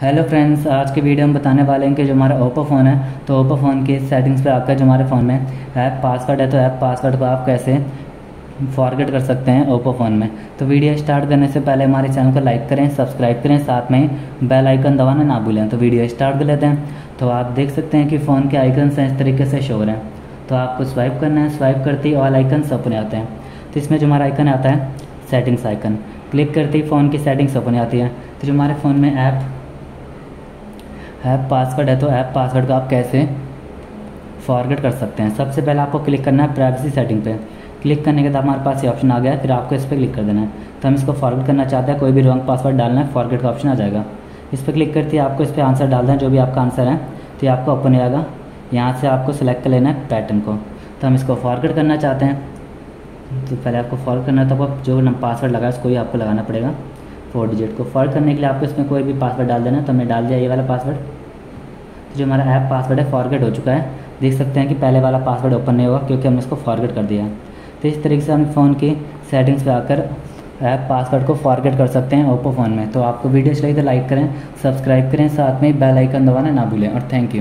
Hello friends आज के video में बताने वाले हैं कि जो हमारा ओप्पो फ़ोन है तो ओप्पो फ़ोन की सेटिंग्स पे आकर जो हमारे फ़ोन में ऐप पासवर्ड है तो ऐप पासवर्ड को आप कैसे फॉरगेट कर सकते हैं ओप्पो फ़ोन में? तो वीडियो स्टार्ट करने से पहले हमारे चैनल को लाइक करें सब्सक्राइब करें, साथ में बेल आइकन दबाना ना भूलें। तो वीडियो स्टार्ट कर लेते हैं। तो आप देख सकते हैं कि फ़ोन के आइकन इस तरीके से शो हो हैं। तो आपको स्वाइप करना है स्वाइप करते ही ऑल आइकन अपने आते हैं। तो इसमें जो हमारा आइकन आता है सेटिंग्स आइकन क्लिक करते ही फ़ोन की सेटिंग्स अपने आती है। तो जो हमारे फ़ोन में ऐप ऐप पासवर्ड है तो ऐप पासवर्ड को आप कैसे फॉरगेट कर सकते हैं। सबसे पहले आपको क्लिक करना है प्राइवेसी सेटिंग पे। क्लिक करने के बाद हमारे पास ये ऑप्शन आ गया फिर आपको इस पर क्लिक कर देना है। तो हम इसको फॉरवर्ड करना चाहते हैं, कोई भी रॉन्ग पासवर्ड डालना है फॉरगेट का ऑप्शन आ जाएगा। इस पर क्लिक करते ही आपको इस पर आंसर डालना है, जो भी आपका आंसर है तो ये आपको ओपन आएगा यहाँ से आपको सेलेक्ट कर लेना है पैटर्न को। तो हम इसको फॉरगेट करना चाहते हैं। तो पहले आपको फॉरवर्ड करना है तो आपको जो पासवर्ड लगा उसको ही आपको लगाना पड़ेगा। फोर डिजिट को। फॉरवर्ड करने के लिए आपको इसमें कोई भी पासवर्ड डाल देना तो हमने डाल दिया ये वाला पासवर्ड। तो जो हमारा ऐप पासवर्ड है फॉरगेट हो चुका है। देख सकते हैं कि पहले वाला पासवर्ड ओपन नहीं होगा क्योंकि हमने इसको फॉरगेट कर दिया है। तो इस तरीके से हम फ़ोन की सेटिंग्स पर आकर ऐप पासवर्ड को फॉरगेट कर सकते हैं ओप्पो फ़ोन में। तो आपको वीडियो चाहिए तो लाइक करें सब्सक्राइब करें, साथ में बेल आइकन दबाना ना भूलें। और थैंक यू